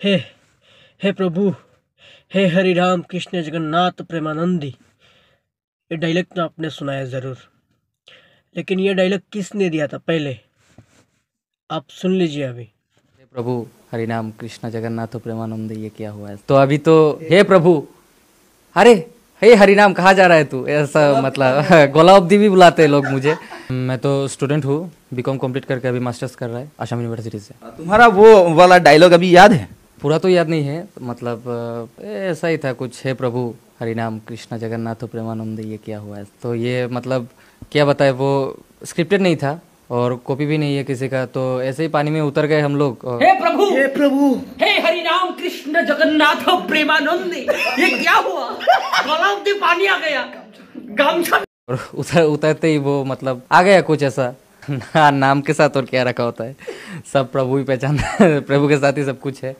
हे हे प्रभु हे हरि राम कृष्ण जगन्नाथ प्रेमानंदी ये डायलॉग तो आपने सुनाया ज़रूर। लेकिन ये डायलॉग किसने दिया था पहले? आप सुन लीजिए अभी। हे प्रभु हरि नाम कृष्ण जगन्नाथ प्रेमानंद ये क्या हुआ है? तो अभी तो हे प्रभु अरे हे हरि नाम कहाँ जा रहा है तू? ऐसा मतलब गोलाब्दी भी बुलाते हैं लोग मुझे। मैं तो स्टूडेंट हूँ बीकॉम कंप्लीट करके अभी मास्टर्स कर रहा है आसाम यूनिवर्सिटी से। तुम्हारा वो वाला डायलॉग अभी याद है? पूरा तो याद नहीं है मतलब ऐसा ही था कुछ। है प्रभु हरि नाम कृष्ण जगन्नाथ प्रेमानंद ये क्या हुआ है? तो ये मतलब क्या बताए वो स्क्रिप्टेड नहीं था और कॉपी भी नहीं है किसी का तो ऐसे ही पानी में उतर गए हम लोग और- हे प्रभु! हे प्रभु! हे हरि राम कृष्ण जगन्नाथ प्रेमानंदी ये क्या हुआ? पानी आ गया। गमछा और उतर उतरते ही वो मतलब आ गया कुछ ऐसा। ना, नाम के साथ और क्या रखा होता है? सब प्रभु ही पहचान प्रभु के साथ ही सब कुछ है।